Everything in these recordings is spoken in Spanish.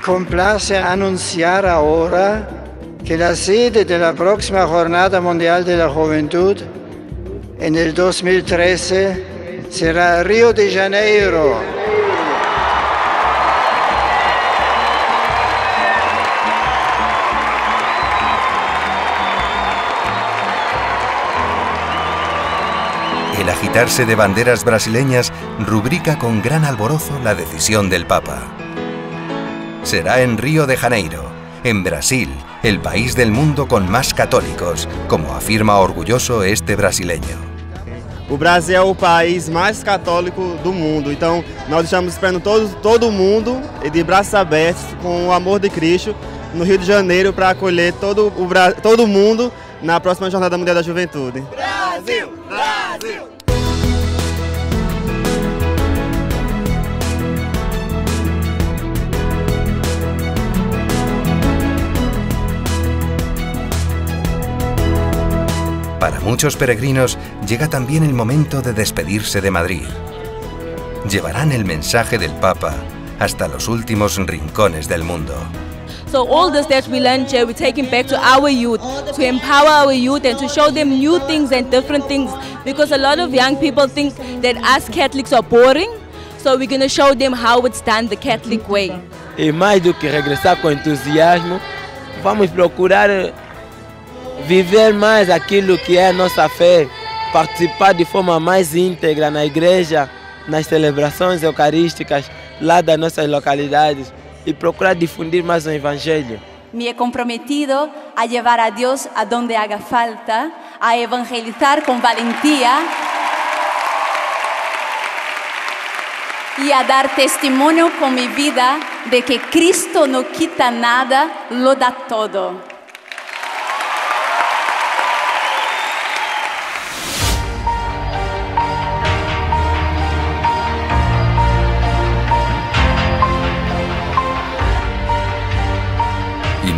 complace anunciar ahora que la sede de la próxima Jornada Mundial de la Juventud en el 2013 será Río de Janeiro. El agitarse de banderas brasileñas rubrica con gran alborozo la decisión del Papa. Será en Río de Janeiro, en Brasil, el país del mundo con más católicos, como afirma orgulloso este brasileño. O Brasil é o país mais católico do mundo, então nós estamos esperando todo, todo mundo de braços abertos com o amor de Cristo no Rio de Janeiro para acolher todo, o, todo mundo na próxima Jornada Mundial da Juventude. Brasil! Brasil! Para muchos peregrinos llega también el momento de despedirse de Madrid. Llevarán el mensaje del Papa hasta los últimos rincones del mundo. So all this that we learned here, we're taking back to our youth, to empower our youth and to show them new things and different things. Because a lot of young people think that us Catholics are boring. So we're going to show them how it's done the Catholic way. E mais do que regressar com entusiasmo, vamos procurar viver mais aquilo que é a nossa fé, participar de forma mais íntegra na igreja, nas celebrações eucarísticas lá das nossas localidades e procurar difundir mais o Evangelho. Me he comprometido a llevar a Dios a donde haga falta, a evangelizar con valentía y a dar testimonio con mi vida de que Cristo no quita nada, lo da todo.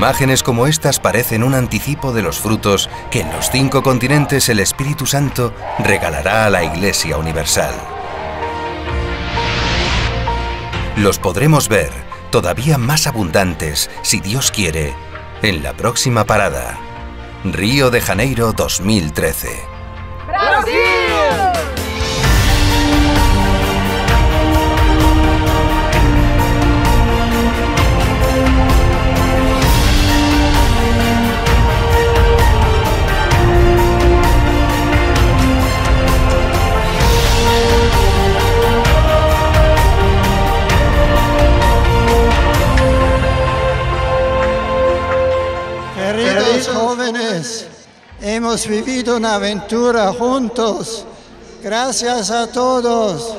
Imágenes como estas parecen un anticipo de los frutos que en los cinco continentes el Espíritu Santo regalará a la Iglesia Universal. Los podremos ver, todavía más abundantes, si Dios quiere, en la próxima parada, Río de Janeiro 2013. Hemos vivido una aventura juntos. Gracias a todos.